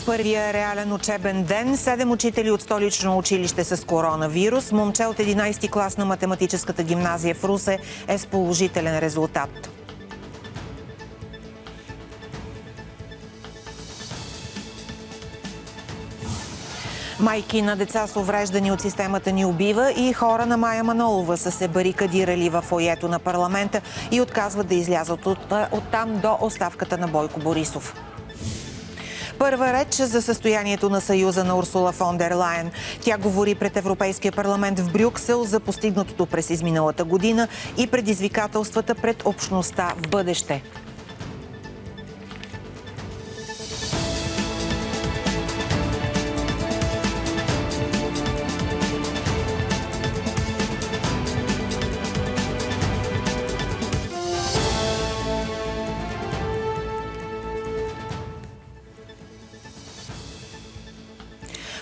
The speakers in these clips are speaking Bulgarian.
В първия реален учебен ден седем учители от столично училище с коронавирус. Момче от 11 ти клас на математическата гимназия в Русе е с положителен резултат. Майки на деца с увреждани от системата ни убива и хора на Майя Манолова са се барикадирали в фоето на парламента и отказват да излязат от, от там до оставката на Бойко Борисов. Първа реч за състоянието на Съюза на Урсула фон дер Лайен. Тя говори пред Европейския парламент в Брюксел за постигнатото през изминалата година и предизвикателствата пред общността в бъдеще.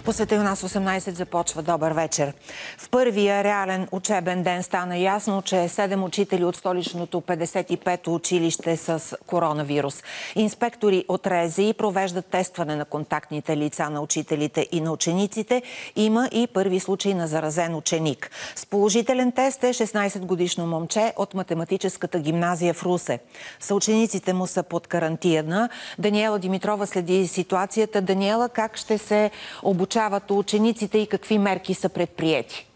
По света у нас 18 започва добър вечер. В първия реален учебен ден стана ясно, че 7 учители от столичното 55-то училище с коронавирус. Инспектори от РЕЗИ провеждат тестване на контактните лица на учителите и на учениците. Има и първи случай на заразен ученик. С положителен тест е 16-годишно момче от математическата гимназия в Русе. Съучениците му са под карантина. Даниела Димитрова следи ситуацията. Даниела, как ще се обучава обучават учениците и какви мерки са предприяти?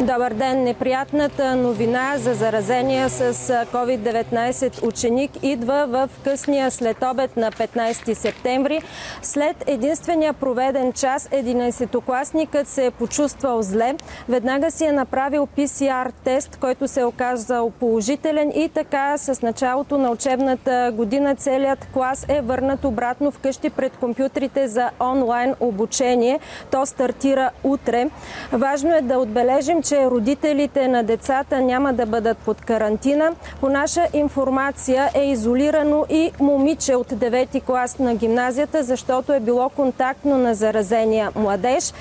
Добър ден! Неприятната новина за заразения с COVID-19 ученик идва в късния след обед на 15 септември. След единствения проведен час 11-класникът се е почувствал зле. Веднага си е направил PCR тест, който се е оказал положителен и така с началото на учебната година целият клас е върнат обратно вкъщи пред компютрите за онлайн обучение. То стартира утре. Важно е да отбележим, че родителите на децата няма да бъдат под карантина. По наша информация е изолирано и момиче от 9 клас на гимназията, защото е било контактно на заразения младеж.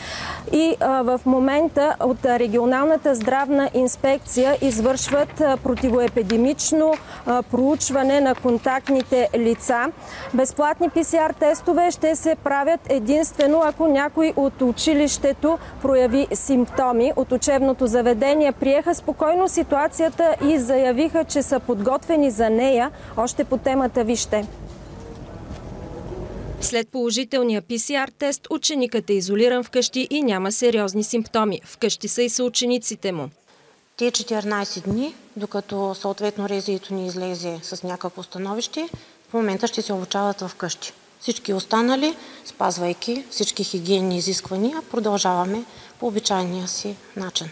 И а, в момента от регионалната здравна инспекция извършват противоепидемично а, проучване на контактните лица. Безплатни ПСР тестове ще се правят единствено ако някой от училището прояви симптоми от учебното учебното заведение приеха спокойно ситуацията и заявиха, че са подготвени за нея. Още по темата вижте. След положителния PCR тест, ученикът е изолиран вкъщи и няма сериозни симптоми. Вкъщи са и съучениците му. Те 14 дни, докато съответно резието ни излезе с някакво становище, в момента ще се обучават вкъщи. Всички останали, спазвайки всички хигиенни изисквания, продължаваме по обичайния си начин.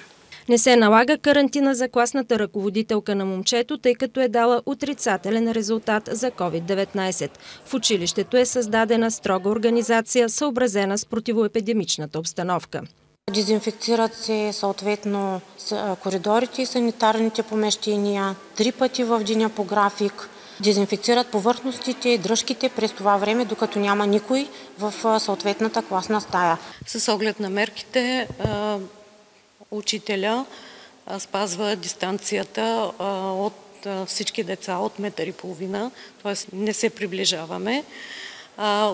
Не се налага карантина за класната ръководителка на момчето, тъй като е дала отрицателен резултат за COVID-19. В училището е създадена строга организация, съобразена с противоепидемичната обстановка. Дезинфекцират се съответно коридорите и санитарните помещения три пъти в деня по график. Дезинфекцират повърхностите и дръжките през това време, докато няма никой в съответната класна стая. С оглед на мерките учителя спазва дистанцията от всички деца от метър и половина, т.е. не се приближаваме.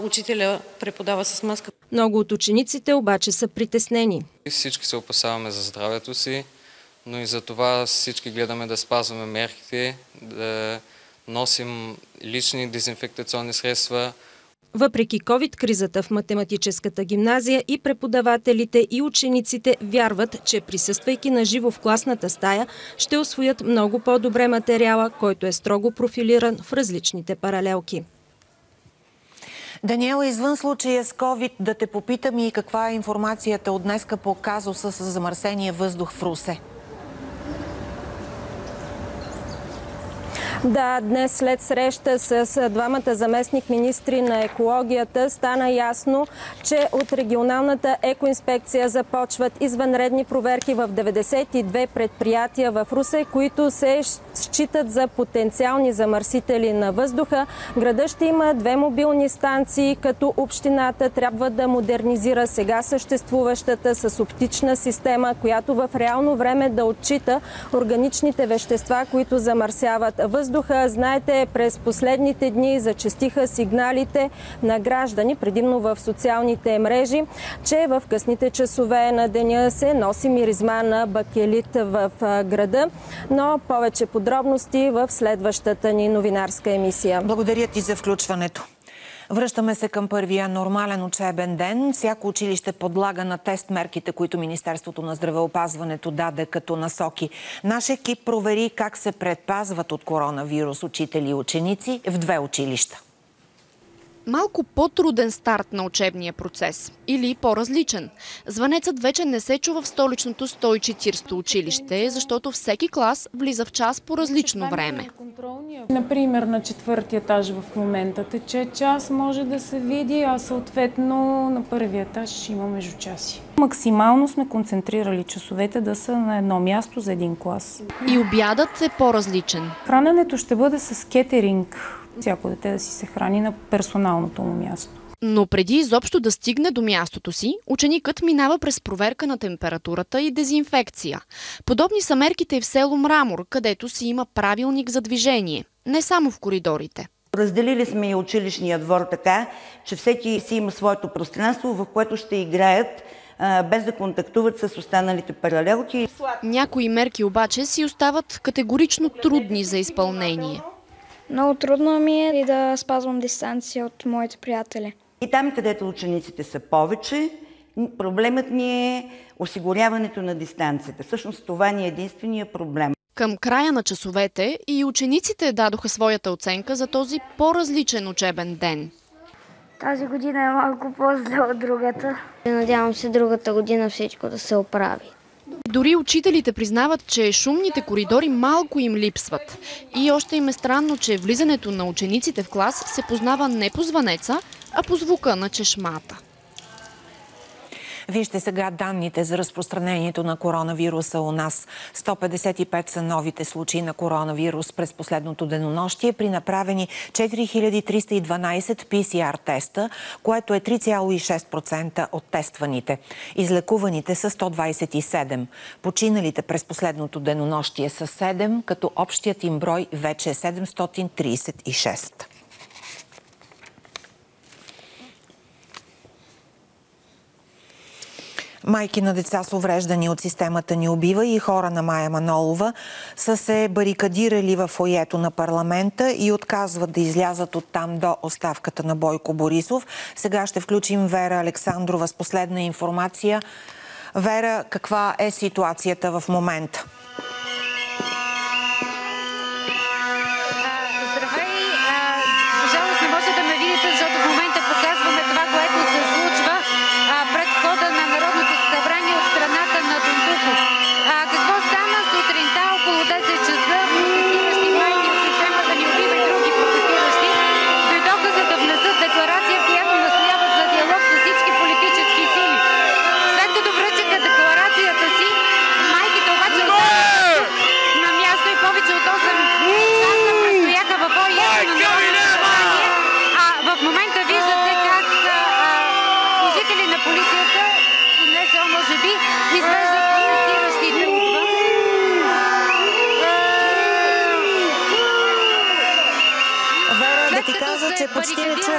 Учителя преподава с маска. Много от учениците обаче са притеснени. Всички се опасаваме за здравето си, но и за това всички гледаме да спазваме мерките, да носим лични дезинфектационни средства, въпреки COVID-кризата в математическата гимназия и преподавателите и учениците вярват, че присъствайки на живо в класната стая, ще освоят много по-добре материала, който е строго профилиран в различните паралелки. Даниела, извън случая с COVID, да те попитам и каква е информацията от днеска по казуса с замърсения въздух в Русе? Да, днес след среща с двамата заместник министри на екологията стана ясно, че от регионалната екоинспекция започват извънредни проверки в 92 предприятия в Русе, които се считат за потенциални замърсители на въздуха. Града ще има две мобилни станции, като общината трябва да модернизира сега съществуващата с оптична система, която в реално време да отчита органичните вещества, които замърсяват въздуха въздуха. Знаете, през последните дни зачастиха сигналите на граждани, предимно в социалните мрежи, че в късните часове на деня се носи миризма на бакелит в града. Но повече подробности в следващата ни новинарска емисия. Благодаря ти за включването. Връщаме се към първия нормален учебен ден. Всяко училище подлага на тест мерките, които Министерството на здравеопазването даде като насоки. Наш екип провери как се предпазват от коронавирус учители и ученици в две училища малко по-труден старт на учебния процес или по-различен. Звънецът вече не се чува в столичното 140 училище, защото всеки клас влиза в час по различно време. Например, на четвърти етаж в момента тече час, може да се види, а съответно на първия етаж има междучаси. Максимално сме концентрирали часовете да са на едно място за един клас. И обядът е по-различен. Храненето ще бъде с кетеринг всяко дете да си се храни на персоналното му място. Но преди изобщо да стигне до мястото си, ученикът минава през проверка на температурата и дезинфекция. Подобни са мерките и в село Мрамор, където си има правилник за движение, не само в коридорите. Разделили сме и училищния двор така, че всеки си има своето пространство, в което ще играят без да контактуват с останалите паралелки. Някои мерки обаче си остават категорично трудни за изпълнение. Много трудно ми е и да спазвам дистанция от моите приятели. И там, където учениците са повече, проблемът ни е осигуряването на дистанцията. Всъщност това ни е единствения проблем. Към края на часовете и учениците дадоха своята оценка за този по-различен учебен ден. Тази година е малко по-зле от другата. Надявам се другата година всичко да се оправи. Дори учителите признават, че шумните коридори малко им липсват. И още им е странно, че влизането на учениците в клас се познава не по звънеца, а по звука на чешмата. Вижте сега данните за разпространението на коронавируса у нас. 155 са новите случаи на коронавирус през последното денонощие при направени 4312 PCR теста, което е 3,6% от тестваните. Излекуваните са 127. Починалите през последното денонощие са 7, като общият им брой вече е 736. Майки на деца с увреждани от системата ни убива и хора на Майя Манолова са се барикадирали в фоето на парламента и отказват да излязат от там до оставката на Бойко Борисов. Сега ще включим Вера Александрова с последна информация. Вера, каква е ситуацията в момента?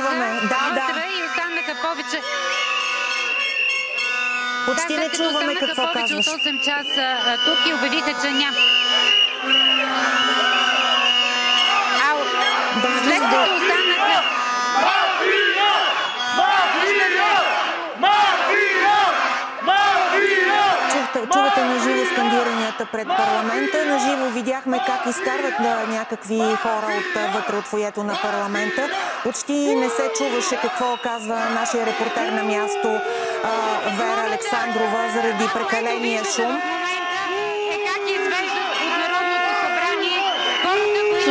Чуваме. Да, да. И останаха повече почти не чуваме какво казваш. повече от 8 часа тук и обявиха, че няма. след като останаха... скандиранията пред парламента. На живо видяхме как изкарват на някакви хора от вътре от фоето на парламента. Почти не се чуваше какво казва нашия репортер на място Вера Александрова заради прекаления шум.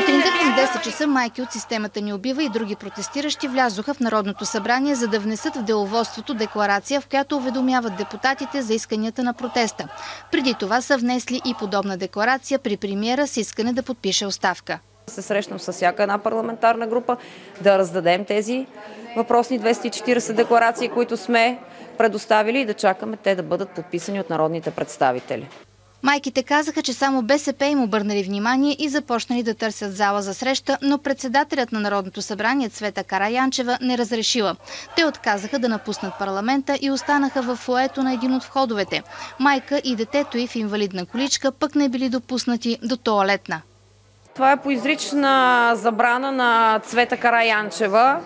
Сутринта към 10 часа майки от системата ни убива и други протестиращи влязоха в Народното събрание, за да внесат в деловодството декларация, в която уведомяват депутатите за исканията на протеста. Преди това са внесли и подобна декларация при премиера с искане да подпише оставка. Се срещнем с всяка една парламентарна група, да раздадем тези въпросни 240 декларации, които сме предоставили и да чакаме те да бъдат подписани от народните представители. Майките казаха, че само БСП им обърнали внимание и започнали да търсят зала за среща, но председателят на Народното събрание Цвета Караянчева не разрешила. Те отказаха да напуснат парламента и останаха в фоето на един от входовете. Майка и детето й в инвалидна количка пък не били допуснати до туалетна. Това е по изрична забрана на Цвета Караянчева,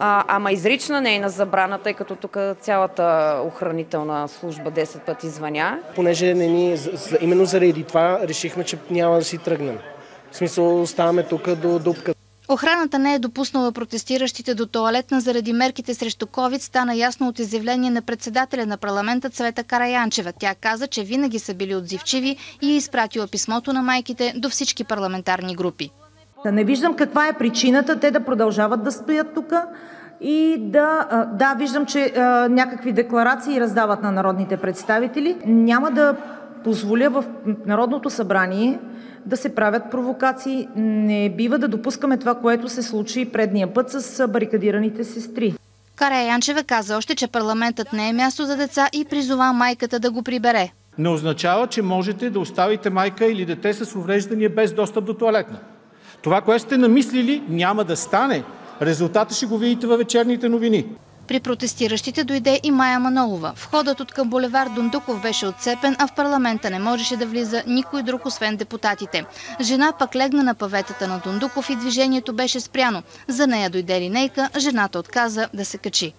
а, ама изрична нейна забрана, тъй като тук цялата охранителна служба 10 пъти звъня. Понеже не ни, именно заради това решихме, че няма да си тръгнем. В смисъл оставаме тук до дупка. Охраната не е допуснала протестиращите до туалетна заради мерките срещу COVID, стана ясно от изявление на председателя на парламента Цвета Караянчева. Тя каза, че винаги са били отзивчиви и е изпратила писмото на майките до всички парламентарни групи. Не виждам каква е причината те да продължават да стоят тук и да... Да, виждам, че някакви декларации раздават на народните представители. Няма да позволя в Народното събрание да се правят провокации. Не бива да допускаме това, което се случи предния път с барикадираните сестри. Карая Янчева каза още, че парламентът не е място за деца и призова майката да го прибере. Не означава, че можете да оставите майка или дете с увреждания без достъп до туалетна. Това, което сте намислили, няма да стане. Резултата ще го видите във вечерните новини. При протестиращите дойде и Майя Манолова. Входът от към булевар Дундуков беше отцепен, а в парламента не можеше да влиза никой друг, освен депутатите. Жена пък легна на паветата на Дундуков и движението беше спряно. За нея дойде линейка, жената отказа да се качи.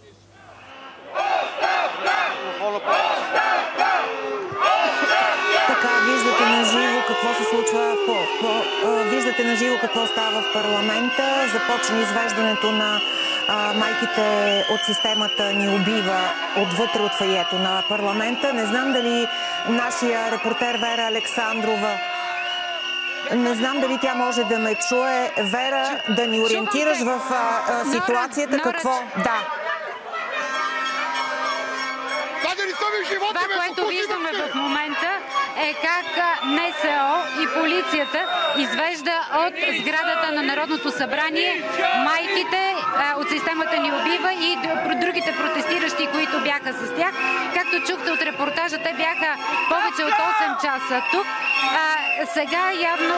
Така, виждате на живо какво се случва по, по, виждате на живо какво става в парламента. Започна извеждането на а, майките от системата ни убива отвътре от фаието на парламента. Не знам дали нашия репортер Вера Александрова не знам дали тя може да ме чуе. Вера, да ни ориентираш в а, а, ситуацията какво... Да. Това, което виждаме в момента е как НСО и полицията извежда от сградата на Народното събрание майките от системата ни убива и другите протестиращи, които бяха с тях. Както чухте от репортажа, те бяха повече от 8 часа тук. Сега явно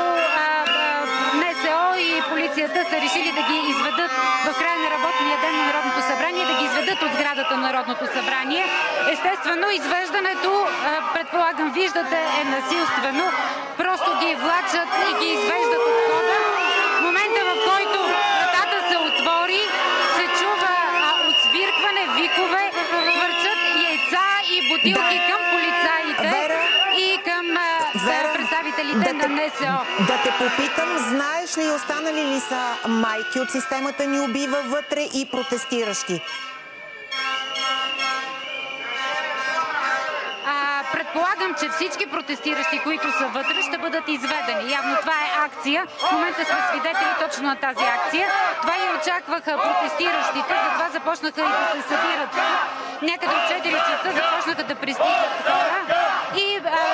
НСО и полицията са решили да ги изведат в края на работния ден на Народното събрание, да ги изведат от сградата на Народното събрание. Естествено, извеждането, предполагам, виждате, е насилствено. Просто ги влачат и ги извеждат от хода. В момента, в който вратата се отвори, се чува освиркване, викове, хвърчат яйца и бутилки към полицаите и към Вера, представителите да на НСО. Да те попитам, знаеш ли останали ли са майки от системата ни убива вътре и протестиращи? Предполагам, че всички протестиращи, които са вътре, ще бъдат изведени. Явно това е акция. В момента сме свидетели точно на тази акция. Това и очакваха протестиращите, затова започнаха и да се събират. Някъде от 4 часа започнаха да пристигат хора и а,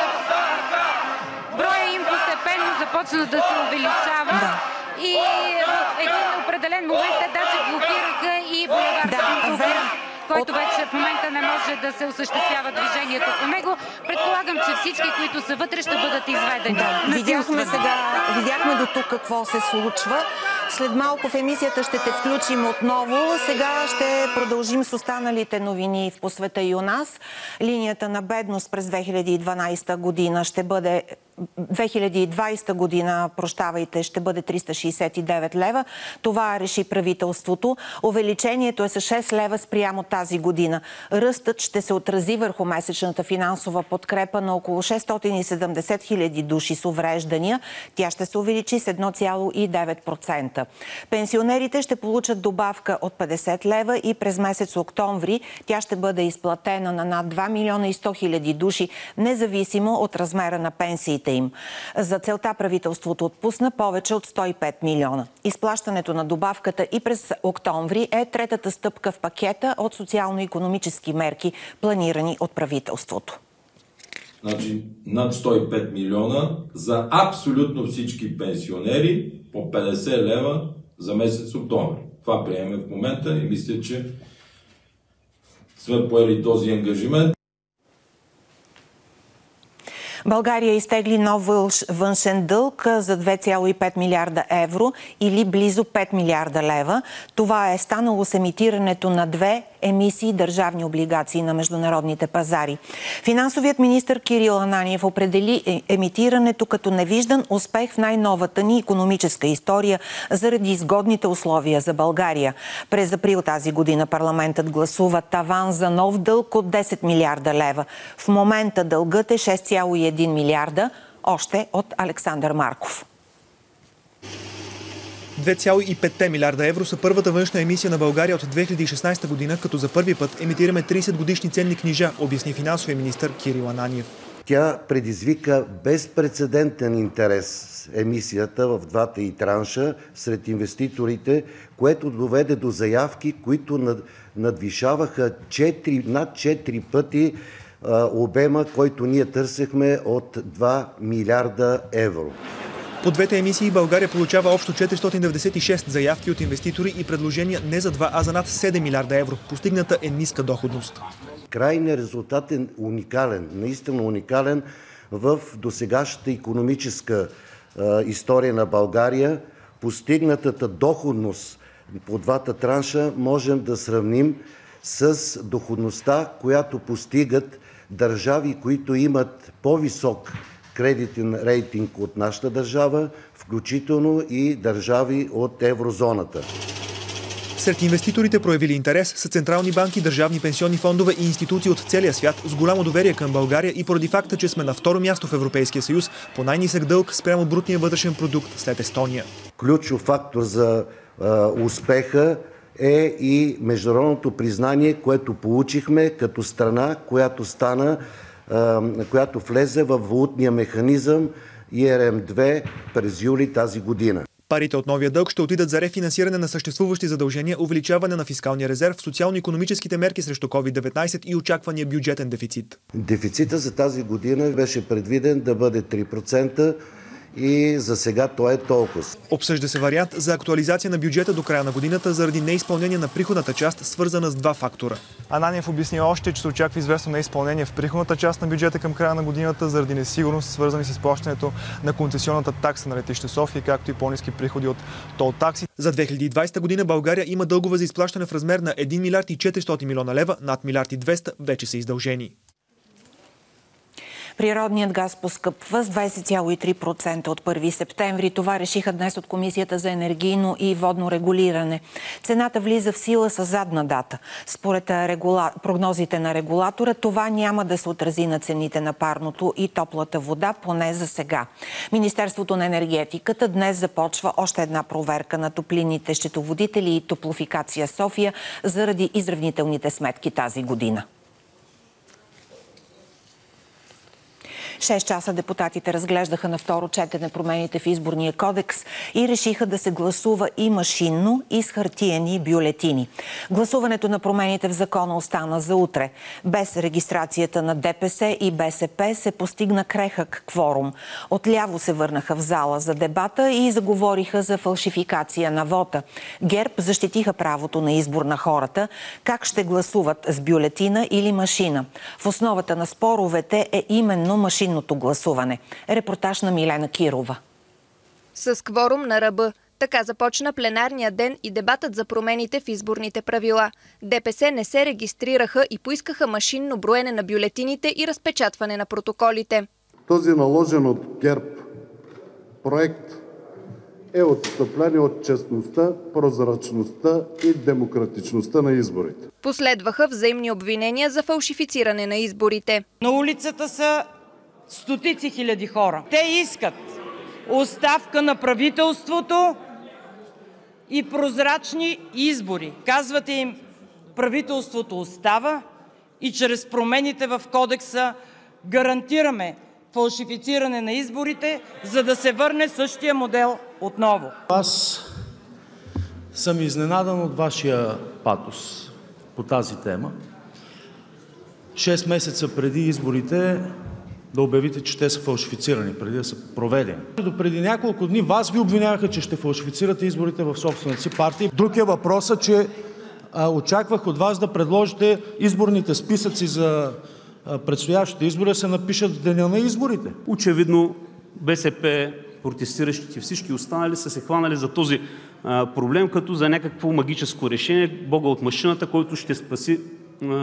постепенно започна да се увеличава. Да. И в един определен момент те даже блокираха и булевард да, който вече в момента не може да се осъществява движението по него. Предполагам, че всички, които са вътре, ще бъдат изведени. Да, видяхме сега, видяхме до тук какво се случва. След малко в емисията ще те включим отново. Сега ще продължим с останалите новини в посвета и у нас. Линията на бедност през 2012 година ще бъде 2020 година, прощавайте, ще бъде 369 лева. Това реши правителството. Увеличението е с 6 лева спрямо тази година. Ръстът ще се отрази върху месечната финансова подкрепа на около 670 хиляди души с увреждания. Тя ще се увеличи с 1,9%. Пенсионерите ще получат добавка от 50 лева и през месец октомври тя ще бъде изплатена на над 2 милиона и 100 хиляди души, независимо от размера на пенсиите им. За целта правителството отпусна повече от 105 милиона. Изплащането на добавката и през октомври е третата стъпка в пакета от социално-економически мерки, планирани от правителството. Значи над 105 милиона за абсолютно всички пенсионери по 50 лева за месец октомври. Това приемем в момента и мисля, че сме поели този ангажимент. България изтегли нов външен дълг за 2,5 милиарда евро или близо 5 милиарда лева. Това е станало с емитирането на две емисии държавни облигации на международните пазари. Финансовият министр Кирил Ананиев определи е, емитирането като невиждан успех в най-новата ни економическа история заради изгодните условия за България. През април тази година парламентът гласува таван за нов дълг от 10 милиарда лева. В момента дългът е 6,1 милиарда, още от Александър Марков. 2,5 милиарда евро са първата външна емисия на България от 2016 година, като за първи път емитираме 30 годишни ценни книжа, обясни финансовия министр Кирил Ананиев. Тя предизвика безпредседентен интерес емисията в двата и транша сред инвеститорите, което доведе до заявки, които надвишаваха 4, над 4 пъти обема, който ние търсехме от 2 милиарда евро. По двете емисии България получава общо 496 заявки от инвеститори и предложения не за 2, а за над 7 милиарда евро. Постигната е ниска доходност. Крайният резултат е уникален, наистина уникален в досегашната економическа история на България. Постигнатата доходност по двата транша можем да сравним с доходността, която постигат държави, които имат по-висок кредитен рейтинг от нашата държава, включително и държави от еврозоната. Сред инвеститорите, проявили интерес, са централни банки, държавни пенсионни фондове и институции от целия свят с голямо доверие към България и поради факта, че сме на второ място в Европейския съюз по най-нисък дълг спрямо брутния вътрешен продукт след Естония. Ключов фактор за а, успеха е и международното признание, което получихме като страна, която стана която влезе в валутния механизъм ИРМ-2 през юли тази година. Парите от новия дълг ще отидат за рефинансиране на съществуващи задължения, увеличаване на фискалния резерв, социално-економическите мерки срещу COVID-19 и очаквания бюджетен дефицит. Дефицита за тази година беше предвиден да бъде 3%, и за сега то е толкова. Обсъжда се вариант за актуализация на бюджета до края на годината заради неизпълнение на приходната част, свързана с два фактора. Ананиев обясни още, че се очаква известно неизпълнение в приходната част на бюджета към края на годината заради несигурност, свързани с изплащането на концесионната такса на летище София, както и по-низки приходи от тол такси. За 2020 година България има дългове за изплащане в размер на 1 милиард и 400 милиона лева, над милиард и 200 вече са издължени. Природният газ поскъпва с 20,3% от 1 септември. Това решиха днес от Комисията за енергийно и водно регулиране. Цената влиза в сила с задна дата. Според регула... прогнозите на регулатора, това няма да се отрази на цените на парното и топлата вода, поне за сега. Министерството на енергетиката днес започва още една проверка на топлинните счетоводители и топлофикация София заради изравнителните сметки тази година. 6 часа депутатите разглеждаха на второ четене промените в изборния кодекс и решиха да се гласува и машинно, и с хартиени бюлетини. Гласуването на промените в закона остана за утре. Без регистрацията на ДПС и БСП се постигна крехък кворум. Отляво се върнаха в зала за дебата и заговориха за фалшификация на вота. ГЕРБ защитиха правото на избор на хората, как ще гласуват с бюлетина или машина. В основата на споровете е именно машина машинното гласуване. Репортаж на Милена Кирова. С кворум на ръба. Така започна пленарния ден и дебатът за промените в изборните правила. ДПС не се регистрираха и поискаха машинно броене на бюлетините и разпечатване на протоколите. Този наложен от ГЕРБ проект е отстъпление от честността, прозрачността и демократичността на изборите. Последваха взаимни обвинения за фалшифициране на изборите. На улицата са стотици хиляди хора. Те искат оставка на правителството и прозрачни избори. Казвате им, правителството остава и чрез промените в Кодекса гарантираме фалшифициране на изборите, за да се върне същия модел отново. Аз съм изненадан от Вашия патос по тази тема. Шест месеца преди изборите да обявите, че те са фалшифицирани, преди да са проведени. До преди няколко дни Вас Ви обвиняваха, че ще фалшифицирате изборите в собствената си партия. Друг е въпросът, че а, очаквах от Вас да предложите изборните списъци за предстоящите избори да се напишат в деня на изборите. Очевидно БСП, протестиращите всички останали са се хванали за този проблем като за някакво магическо решение, бога от машината, който ще спаси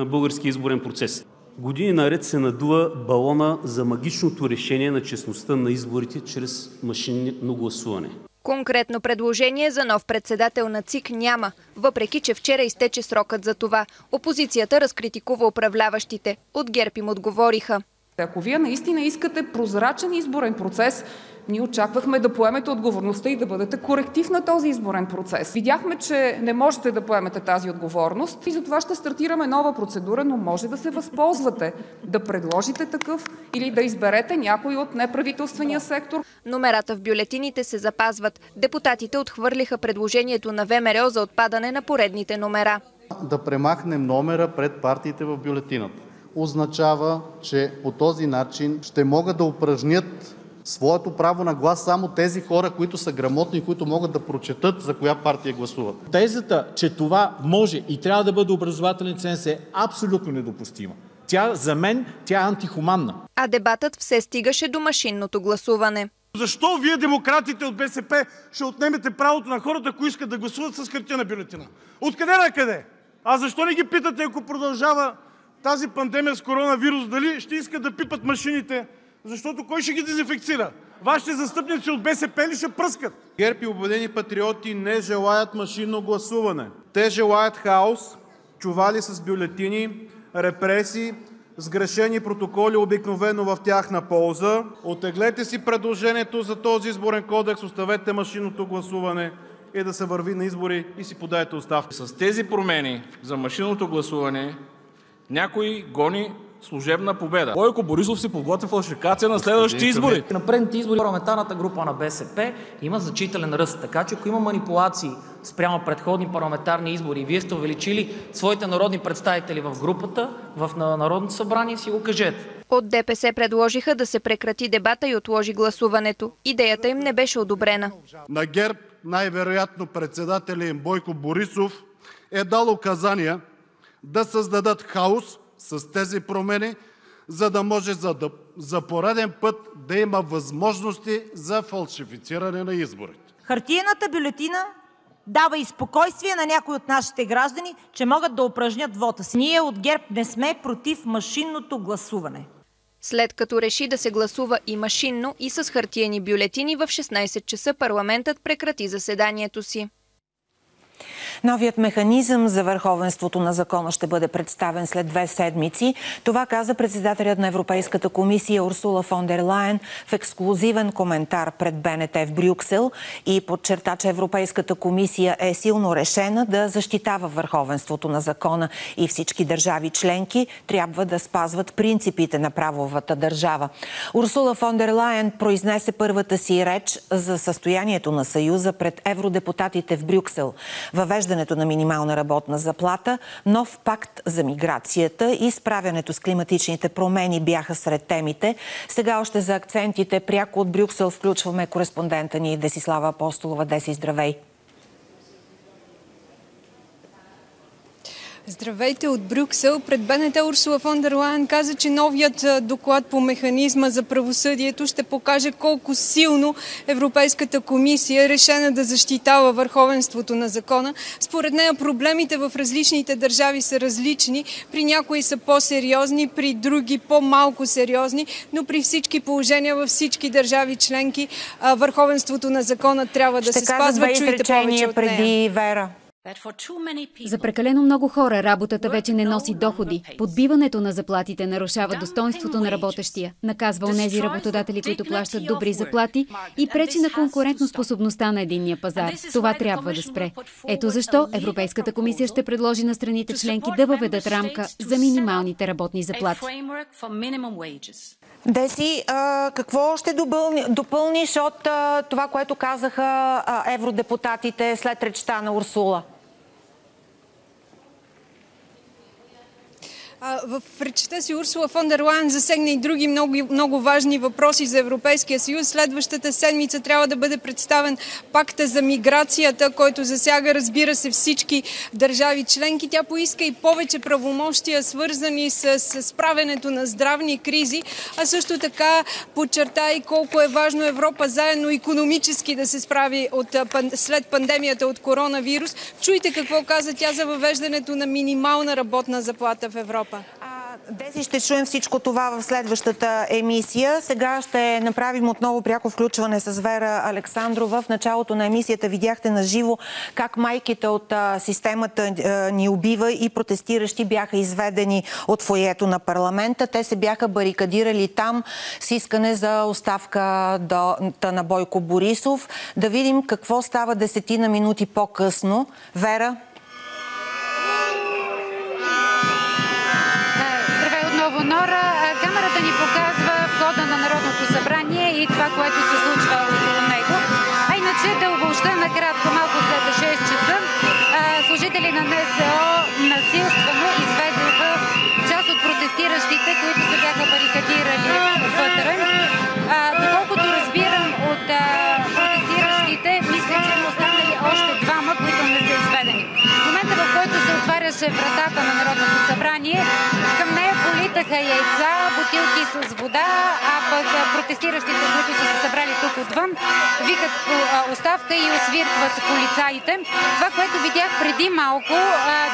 българския изборен процес. Години наред се надува балона за магичното решение на честността на изборите чрез машинно гласуване. Конкретно предложение за нов председател на ЦИК няма, въпреки че вчера изтече срокът за това. Опозицията разкритикува управляващите. От ГЕРБ им отговориха. Ако вие наистина искате прозрачен изборен процес, ние очаквахме да поемете отговорността и да бъдете коректив на този изборен процес. Видяхме, че не можете да поемете тази отговорност и затова ще стартираме нова процедура, но може да се възползвате да предложите такъв или да изберете някой от неправителствения сектор. Номерата в бюлетините се запазват. Депутатите отхвърлиха предложението на ВМРО за отпадане на поредните номера. Да премахнем номера пред партиите в бюлетината означава, че по този начин ще могат да упражнят своето право на глас само тези хора, които са грамотни и които могат да прочетат за коя партия гласуват. Тезата, че това може и трябва да бъде образователен ценз е абсолютно недопустима. Тя, за мен, тя е антихуманна. А дебатът все стигаше до машинното гласуване. Защо вие, демократите от БСП, ще отнемете правото на хората, които искат да гласуват с хартиена бюлетина? Откъде на къде? А защо не ги питате, ако продължава тази пандемия с коронавирус, дали ще искат да пипат машините? Защото кой ще ги дезинфекцира? Вашите застъпници от БСП ли ще пръскат? ГЕРБ и Обединени патриоти не желаят машинно гласуване. Те желаят хаос, чували с бюлетини, репресии, сгрешени протоколи обикновено в тяхна полза. Отеглете си предложението за този изборен кодекс, оставете машинното гласуване и да се върви на избори и си подайте оставка. С тези промени за машинното гласуване някой гони служебна победа. Бойко Борисов си подготвя фалшификация на следващите избори. На предните избори парламентарната група на БСП има значителен ръст, така че ако има манипулации спрямо предходни парламентарни избори и вие сте увеличили своите народни представители в групата, в Народното събрание, си го кажете. От ДПС предложиха да се прекрати дебата и отложи гласуването. Идеята им не беше одобрена. На ГЕРБ най-вероятно председателя им Бойко Борисов е дал указания да създадат хаос с тези промени, за да може за пореден път да има възможности за фалшифициране на изборите. Хартиената бюлетина дава и спокойствие на някои от нашите граждани, че могат да упражнят вота си. Ние от ГЕРБ не сме против машинното гласуване. След като реши да се гласува и машинно, и с хартиени бюлетини, в 16 часа парламентът прекрати заседанието си. Новият механизъм за върховенството на закона ще бъде представен след две седмици. Това каза председателят на Европейската комисия Урсула фон дер Лайен в ексклюзивен коментар пред БНТ в Брюксел и подчерта, че Европейската комисия е силно решена да защитава върховенството на закона и всички държави членки трябва да спазват принципите на правовата държава. Урсула фон дер Лайен произнесе първата си реч за състоянието на Съюза пред евродепутатите в Брюксел. Въвежда въвеждането на минимална работна заплата, нов пакт за миграцията и справянето с климатичните промени бяха сред темите. Сега още за акцентите пряко от Брюксел включваме кореспондента ни Десислава Апостолова. Деси, здравей! Здравейте от Брюксел. Пред БНТ Урсула фон дер Лайен каза, че новият доклад по механизма за правосъдието ще покаже колко силно Европейската комисия е решена да защитава върховенството на закона. Според нея проблемите в различните държави са различни. При някои са по-сериозни, при други по-малко сериозни, но при всички положения във всички държави членки върховенството на закона трябва да ще се спазва. Чуйте повече от преди нея. Вера. За прекалено много хора работата вече не носи доходи. Подбиването на заплатите нарушава достоинството на работещия, наказва онези работодатели, които плащат добри заплати и пречи на конкурентно способността на единния пазар. Това трябва да спре. Ето защо Европейската комисия ще предложи на страните членки да въведат рамка за минималните работни заплати. Деси, какво ще допълниш от това, което казаха евродепутатите след речта на Урсула? В речта си Урсула фон дер Лайн засегна и други много, много важни въпроси за Европейския съюз. Следващата седмица трябва да бъде представен пакта за миграцията, който засяга, разбира се, всички държави членки. Тя поиска и повече правомощия, свързани с справенето на здравни кризи, а също така подчерта и колко е важно Европа заедно економически да се справи от, след пандемията от коронавирус. Чуйте какво каза тя за въвеждането на минимална работна заплата в Европа. Дези ще чуем всичко това в следващата емисия. Сега ще направим отново пряко включване с Вера Александрова. В началото на емисията видяхте на живо как майките от системата ни убива и протестиращи бяха изведени от фоето на парламента. Те се бяха барикадирали там с искане за оставка на Бойко Борисов. Да видим какво става десетина минути по-късно. Вера? Накратко, малко след 6 часа, служители на НСО насилствено изведоха част от протестиращите, които се бяха барикадирали вътре. Доколкото разбирам от протестиращите, мисля, че има останали още двама, които не са изведени. В момента, в който се отваряше вратата на Народното събрание, политаха яйца, бутилки с вода, а пък протестиращите, които са се събрали тук отвън, викат оставка и освиркват полицаите. Това, което видях преди малко,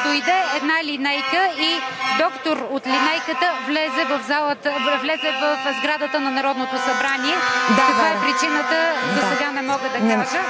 дойде една линейка и доктор от линейката влезе в залата, влезе в сградата на Народното събрание. Да, Каква е причината, за сега не мога да кажа.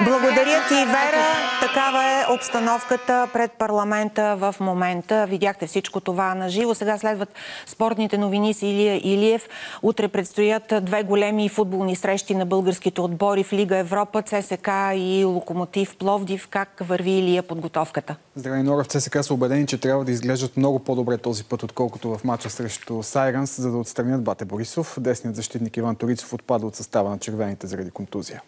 Благодаря ти, Вера. Такава е обстановката пред парламента в момента. Видяхте всичко това на живо. Сега следват спортните новини с Илия Илиев. Утре предстоят две големи футболни срещи на българските отбори в Лига Европа, ЦСК и Локомотив Пловдив. Как върви Илия подготовката? Здравей, Нора. В ЦСКА са убедени, че трябва да изглеждат много по-добре този път, отколкото в матча срещу Сайранс, за да отстранят Бате Борисов. Десният защитник Иван Торицов отпада от състава на червените заради контузия.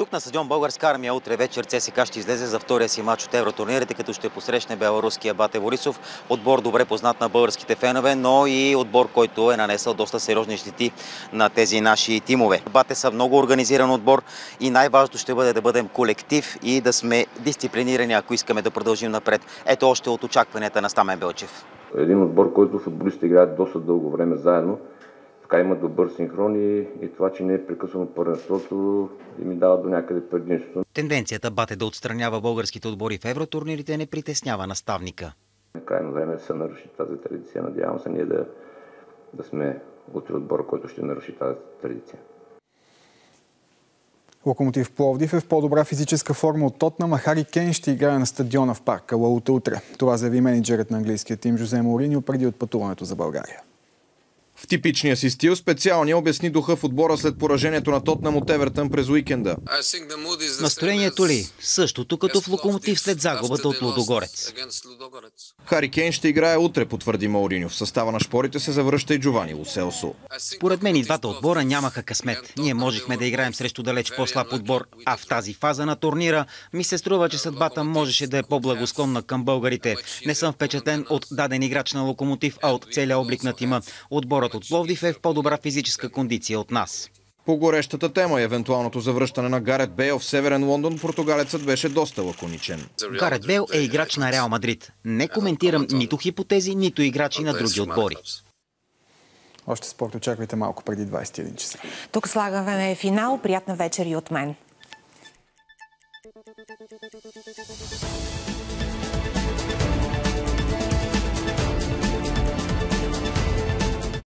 Тук на стадион Българска армия утре вечер ЦСКА ще излезе за втория си матч от евротурнирите, като ще посрещне беларуския Бате Борисов. Отбор добре познат на българските фенове, но и отбор, който е нанесъл доста сериозни щети на тези наши тимове. Бате са много организиран отбор и най-важното ще бъде да бъдем колектив и да сме дисциплинирани, ако искаме да продължим напред. Ето още от очакванията на Стамен Белчев. Един отбор, който футболистите играят доста дълго време заедно, така има добър синхрон и, и това, че не е прекъсвано първенството и ми дава до някъде предимство. Тенденцията Бате да отстранява българските отбори в евротурнирите не притеснява наставника. На крайно време да се наруши тази традиция. Надявам се ние да, да сме утре отбор, който ще наруши тази традиция. Локомотив Пловдив е в по-добра физическа форма от Тотнам, а Хари Кейн ще играе на стадиона в парка Лаута утре. Това заяви менеджерът на английския тим Жозе Мориньо преди отпътуването за България. В типичния си стил специалния обясни духа в отбора след поражението на Тотнам от Евертън през уикенда. Настроението ли? Същото като в Локомотив след загубата от Лудогорец. Хари Кейн ще играе утре, потвърди Мауриньо. В състава на шпорите се завръща и Джовани Луселсо. Според мен и двата отбора нямаха късмет. Ние можехме да играем срещу далеч по-слаб отбор, а в тази фаза на турнира ми се струва, че съдбата можеше да е по-благосклонна към българите. Не съм впечатлен от даден играч на Локомотив, а от целия облик на тима. Отборът Екипът от Пловдив е в по-добра физическа кондиция от нас. По горещата тема и евентуалното завръщане на Гарет Бейл в Северен Лондон, португалецът беше доста лаконичен. Гарет Бейл е играч на Реал Мадрид. Не коментирам нито хипотези, нито играчи на други отбори. Още спорт очаквайте малко преди 21 часа. Тук слагаме финал. Приятна вечер и от мен.